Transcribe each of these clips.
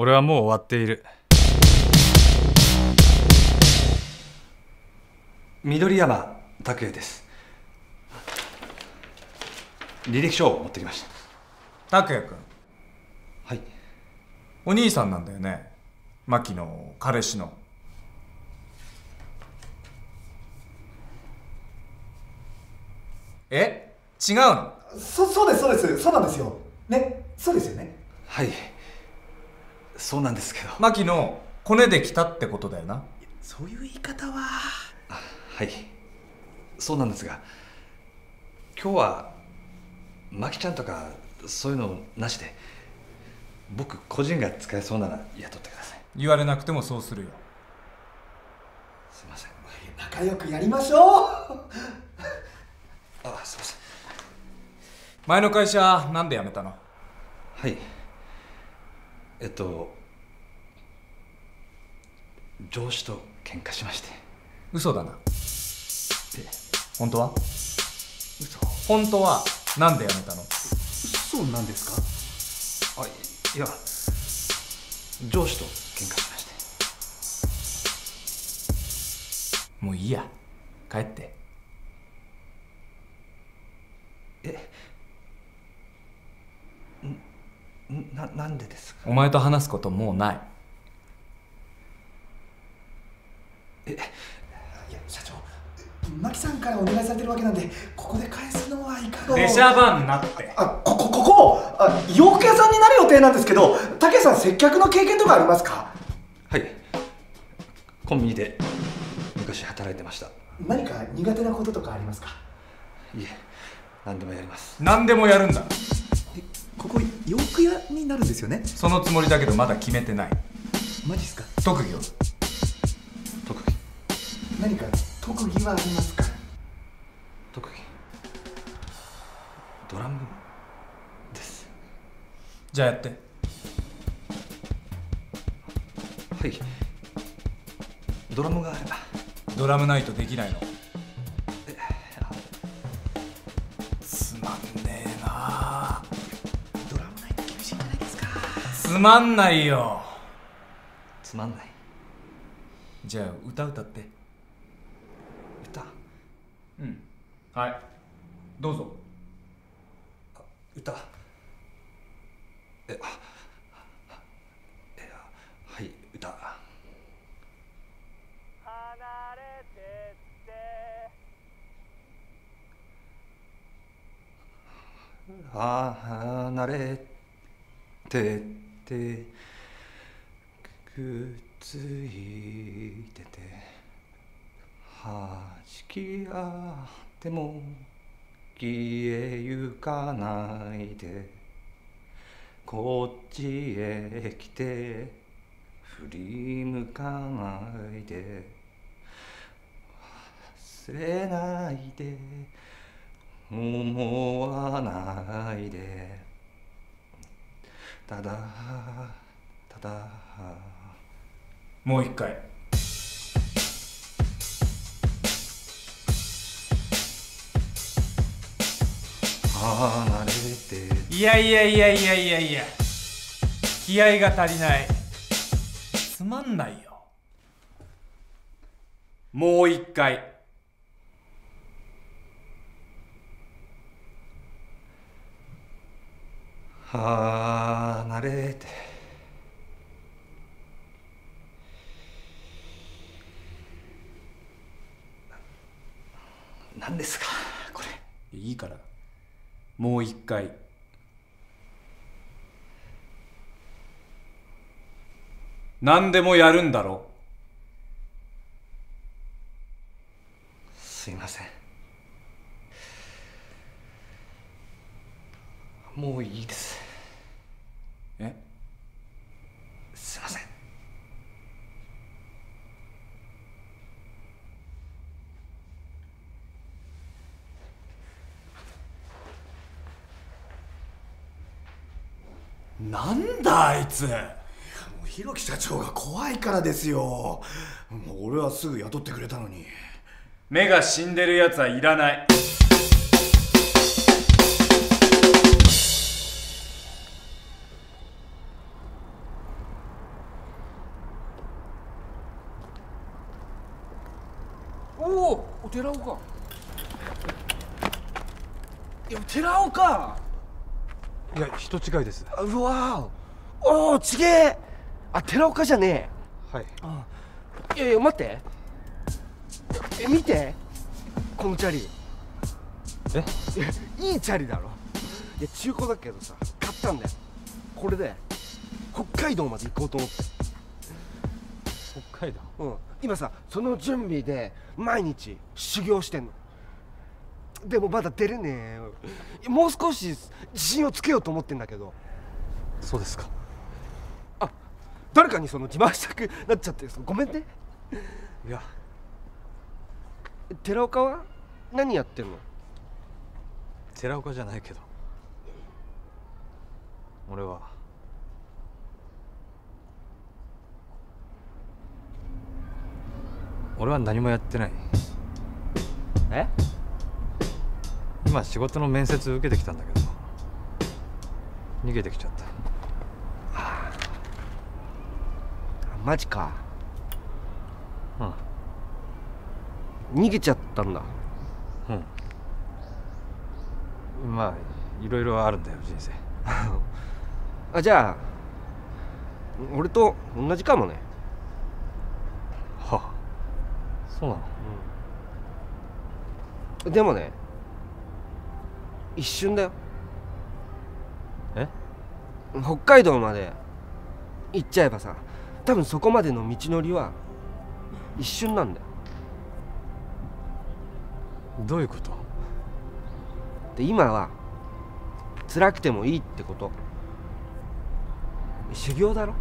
俺はもう終わっている。緑山拓也です。履歴書を持ってきました。拓也君。はい。お兄さんなんだよね。マキの彼氏の。え？違うの？そそうですそうです。そうなんですよ。ね？そうですよね。はいそうなんですけど。マキのコネで来たってことだよな。そういう言い方は。はい。そうなんですが今日はマキちゃんとかそういうのなしで僕個人が使えそうなら雇ってください。言われなくてもそうするよ。すいません。仲良くやりましょう。あすいません。前の会社なんで辞めたの？はい。えっと上司と喧嘩しまして。嘘だな。本当は？嘘。本当は？なんで辞めたの？そうなんですか？あいいや上司と喧嘩しまして。もういいや。帰って。えんななんでですか？お前と話すこともうないいや社長マキさんからお願いされてるわけなんでここで返すのはいかが？出しゃばんなって。あここここ？あ洋服屋さんになる予定なんですけどたけさん接客の経験とかありますか？はい。コンビニで昔働いてました。何か苦手なこととかありますか？いえ何でもやります。何でもやるんだ。ここ洋服屋になるんですよね？そのつもりだけどまだ決めてない。マジっすか？特技を。特技。何か特技はありますか？特技。ドラムです。じゃあやって。はい。ドラムが。あればドラムないとできないの？つまんねえな。ドラムないと厳しいんじゃないですか。つまんないよ。つまんない。じゃあ歌歌って歌うんはいどうぞ。歌。えあえあはい歌。離れてって。くっついてて。はじき合っても。消えゆかないで。こっちへ来て振り向かないで。忘れないで。思わないで。ただただ。もう一回。離れていやいやいやいやいやいや。気合が足りない。つまんないよ。もう一回。離れて。何ですかこれ。いいからもう一回。何でもやるんだろ。すいません。もういいです。なんだあいつ。もう弘樹社長が怖いからですよ。もう俺はすぐ雇ってくれたのに。目が死んでるやつはいらない。おお寺尾かいや寺尾かいや人違いです。あうわー。おおちげえあ寺岡じゃねはい。えいやいや待って。え見て。このチャリ。え？いいチャリだろ。いや中古だけどさ買ったんだよ。これで。北海道まで行こうと思って。北海道？うん。今さその準備で毎日修行してんのでもまだ出れね。えもう少し自信をつけようと思ってんだけど。そうですか。誰かにその自慢したくなっちゃってごめんね。いや。寺岡は？何やってんの？寺岡じゃないけど。俺は。俺は何もやってない。え？今仕事の面接受けてきたんだけど逃げてきちゃった。あマジか。うん。逃げちゃったんだ。うん。まあいろいろあるんだよ人生。あじゃあ俺と同じかもね。はあ。そうなの？でもね一瞬だよ。え？北海道まで行っちゃえばさ多分そこまでの道のりは一瞬なんだよ。どういうこと？で今は辛くてもいいってこと。修行だろ？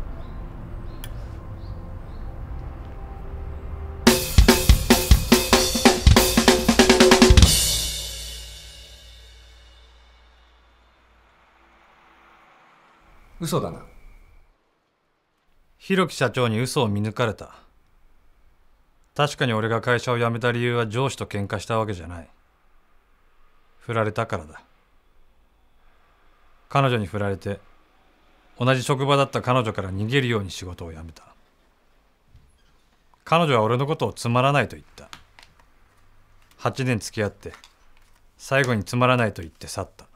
嘘だな。弘樹社長に嘘を見抜かれた。確かに俺が会社を辞めた理由は上司と喧嘩したわけじゃない。振られたからだ。彼女に振られて同じ職場だった彼女から逃げるように仕事を辞めた。彼女は俺のことをつまらないと言った。8年付き合って最後につまらないと言って去った。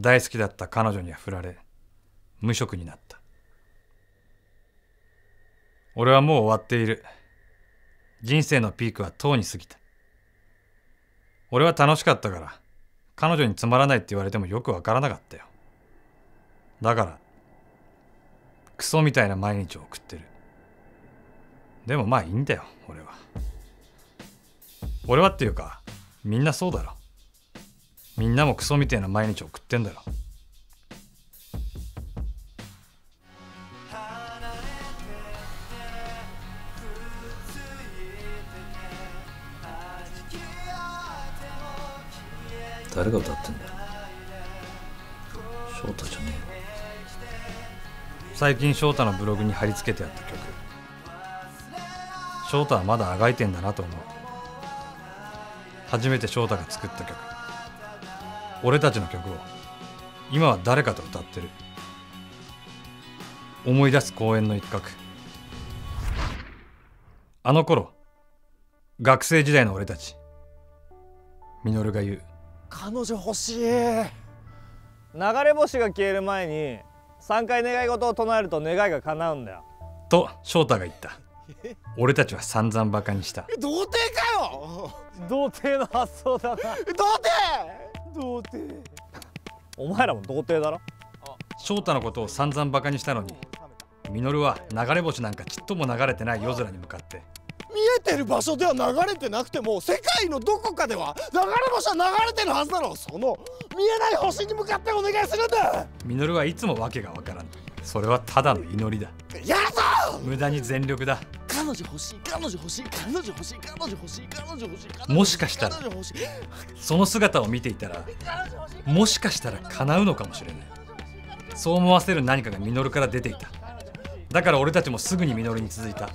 大好きだった彼女には振られ無職になった。俺はもう終わっている。人生のピークはとうに過ぎた。俺は楽しかったから彼女につまらないって言われてもよくわからなかったよ。だからクソみたいな毎日を送ってる。でもまあいいんだよ俺は。俺はっていうかみんなそうだろ。みんなもクソみたいな毎日を送ってんだろ誰が歌ってんだよ。翔太じゃねえ最近翔太のブログに貼り付けてあった曲。翔太はまだあがいてんだなと思う。初めて翔太が作った曲俺たちの曲を。今は誰かと歌ってる。思い出す公園の一角。あの頃学生時代の俺たち。稔が言う。彼女欲しい。流れ星が消える前に3回願い事を唱えると願いが叶うんだよ。と翔太が言った。俺たちは散々バカにした。童貞かよ！童貞の発想だな。童貞童貞お前らも童貞だろ？翔太のことを散々バカにしたのに稔は流れ星なんかちっとも流れてない夜空に向かって。見えてる場所では流れてなくても世界のどこかでは流れ星は流れてるはずだろその見えない星に向かってお願いするんだ。稔はいつも訳がわからんそれはただの祈りだ。やるぞ！無駄に全力だ彼女欲しい彼女欲しい彼女欲しい彼女欲しい彼女欲しいもしかしたらその姿を見ていたらもしかしたら叶うのかもしれないそう思わせる何かが稔から出ていただから俺たちもすぐに稔に続いた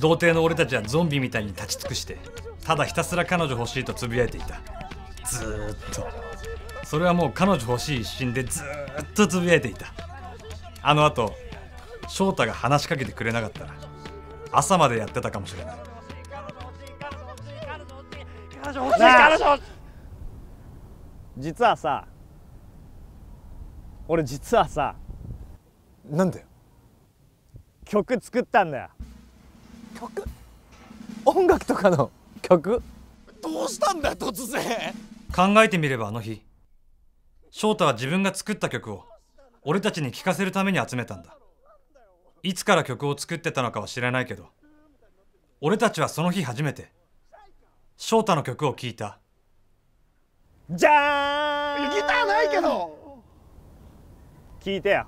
童貞の俺たちはゾンビみたいに立ち尽くしてただひたすら彼女欲しいとつぶやいていたずっとそれはもう彼女欲しい一心でずっとつぶやいていたあのあと翔太が話しかけてくれなかったら朝までやってたかもしれない。なあ実はさ俺実はさなんだよ曲作ったんだよ。曲？音楽とかの曲？どうしたんだよ突然。考えてみればあの日翔太は自分が作った曲を俺たちに聴かせるために集めたんだ。いつから曲を作ってたのかは知らないけど俺たちはその日初めて翔太の曲を聴いた。じゃーん！ギターないけど！聞いてよ。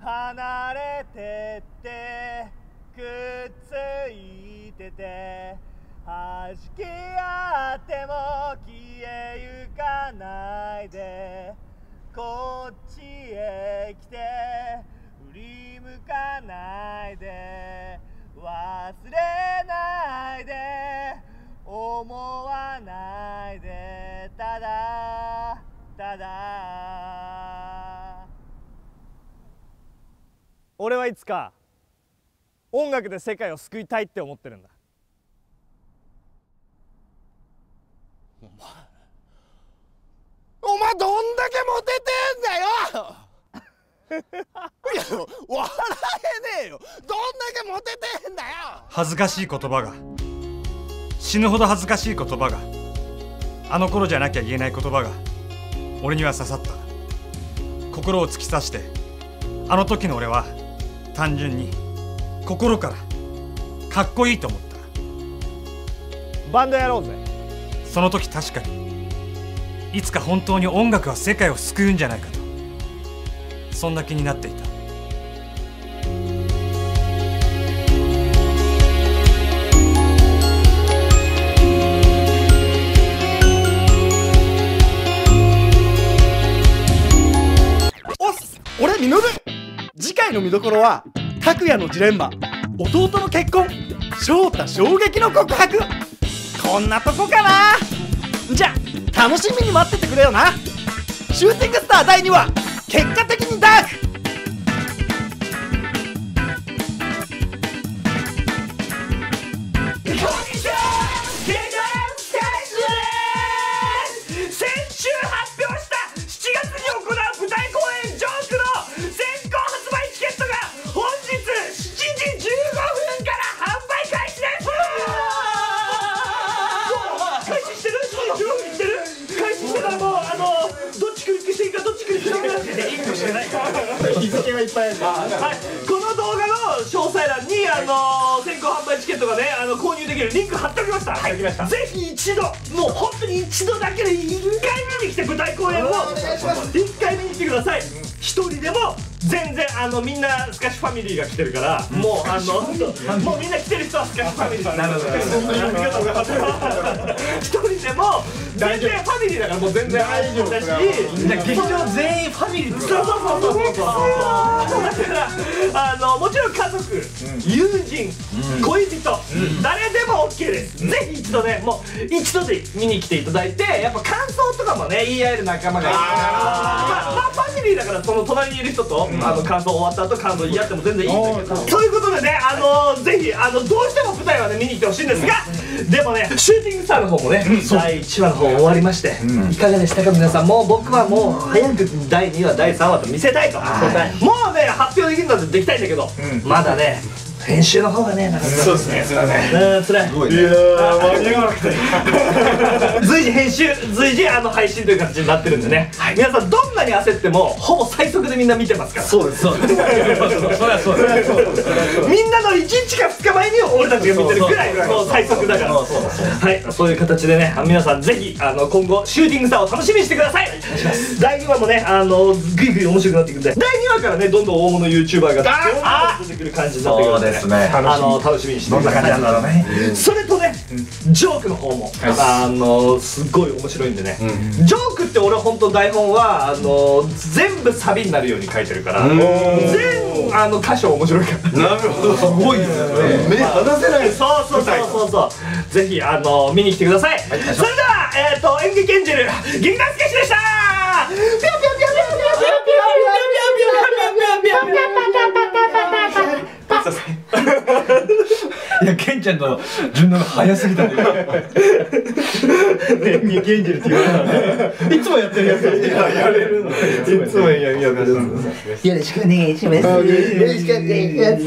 離れてってくっついてて弾き合っても消えゆないでこっちへ来て振り向かないで忘れないで思わないでただただ。俺はいつか音楽で世界を救いたいって思ってるんだ。お前。けモテてんだよ！いや笑えねえよ！どんだけモテてんだよ！恥ずかしい言葉が。死ぬほど恥ずかしい言葉が。あの頃じゃなきゃ言えない言葉が。俺には刺さった。心を突き刺して。あの時の俺は単純に心からかっこいいと思った。バンドやろうぜ。その時確かにいつか本当に音楽は世界を救うんじゃないかと。そんな気になっていた。おっ俺ミノル。次回の見どころは拓也のジレンマ。弟の結婚。翔太衝撃の告白。こんなとこかな。じゃあ楽しみに待っててくれよな。シューティングスター第2話結果的にダーク。日付がいっぱいあるはい。この動画の詳細欄にあの先行販売チケットがねあの購入できるリンク貼っておきました、はい、ぜひ一度もう本当に一度だけで一回見に来て舞台公演を一回見に来てください。一人でも全然あのみんなスカッシュファミリーが来てるからもうあのもうみんな来てる人はスカッシュファミリーなるほど。一人でも全然ファミリーだからもう全然。大丈夫だし劇場全員ファミリー。そうそうそうそう。そうそうだからあのもちろん家族、友人、恋人、誰でも OK です、ぜひ一度ねもう一度で見に来ていただいてやっぱ感想とかもね言い合える仲間がいる。まあまあファミリーだからその隣にいる人と、あの感想終わった後感想言い合っても全然いいんだけど。そういうことでねあのぜひあのどうしても舞台はね見に来てほしいんですが、でもねシューティングスターの方もね、第1話の方終わりまして、いかがでしたか皆さん？もう僕はもう早く第2話第3話と見せたいと。もうね発表できるんだってできたいんだけど、まだね編集の方がねなかなかそうですね辛いうん辛い。いやー間に合わなくて。随時編集随時あの配信という形になってるんでね、皆さんどんなに焦ってもほぼ最速でみんな見てますから。そうです そうです。そそうみんなの1日か2日前に俺たちが見てるぐらいの最速だから。はい。そういう形でね皆さんぜひあの今後シューティングスターを楽しみにしてください。第2話もねあのぐいぐい面白くなっていくんで。第2話からねどんどん大物 YouTuber が出てくる感じになってくるんでね。あの楽しみにしてどんな感じなんだろうね。それとねジョークの方もあのすごい面白いんでね。ジョークって俺本当台本はあの全部サビになるように書いてるから全あの箇所面白いから。なるほど。すごいですね。目離せない。そうそうそうそうそう。ぜひあの見に来てください。それではえっと演劇エンジェル劇団スケッチでした。ピョンピョンピョンピョンピョンピョンピョンピョンピョンピョンピョンいやケンちゃんの順応が早すぎたねケンジルって言われたらねいつもやってるやついややれるのいつもやるやつよろしくお願いします。よろしくお願いします。